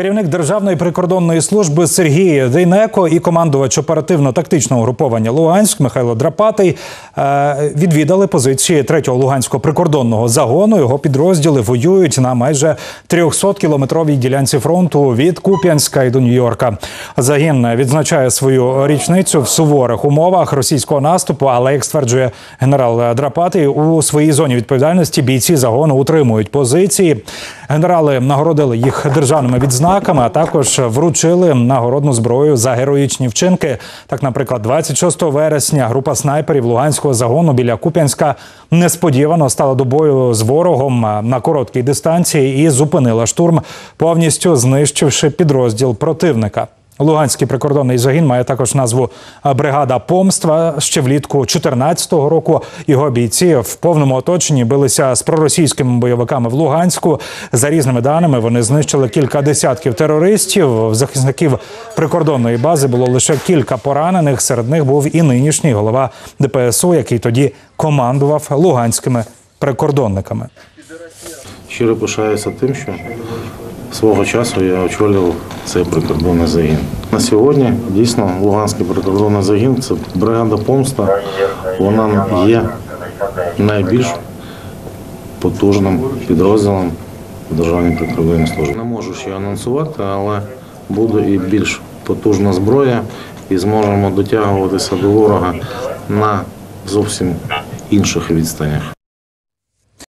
Керівник Державної прикордонної служби Сергій Дейнеко і командувач оперативно-тактичного угруповання Луганськ Михайло Драпатий е, відвідали позиції 3-го Луганського прикордонного загону. Його підрозділи воюють на майже 300-кілометровій ділянці фронту від Куп'янська і до Нью-Йорка. Загін відзначає свою річницю в суворих умовах російського наступу, але як стверджує генерал Драпатий, у своїй зоні відповідальності бійці загону утримують позиції. Генерали нагородили їх державними відзнаками, а також вручили нагородну зброю за героїчні вчинки. Так, наприклад, 26 вересня група снайперів Луганського загону біля Куп'янська несподівано стала до бою з ворогом на короткій дистанції і зупинила штурм, повністю знищивши підрозділ противника. Луганський прикордонний загін має також назву Бригада помства. Ще влітку 2014 року його бійці в повному оточенні билися з проросійськими бойовиками в Луганську. За різними даними вони знищили кілька десятків терористів. Захисників прикордонної бази було лише кілька поранених. Серед них був і нинішній голова ДПСУ, який тоді командував луганськими прикордонниками. Щиро пишаюся тим, що свого часу я очолював цей прикордонний загін. На сьогодні дійсно Луганський прикордонний загін це бригада помста. Вона є найбільш потужним підрозділом Державної прикордонної служби. Не можу ще анонсувати, але буде і більш потужна зброя, і зможемо дотягуватися до ворога на зовсім інших відстанях.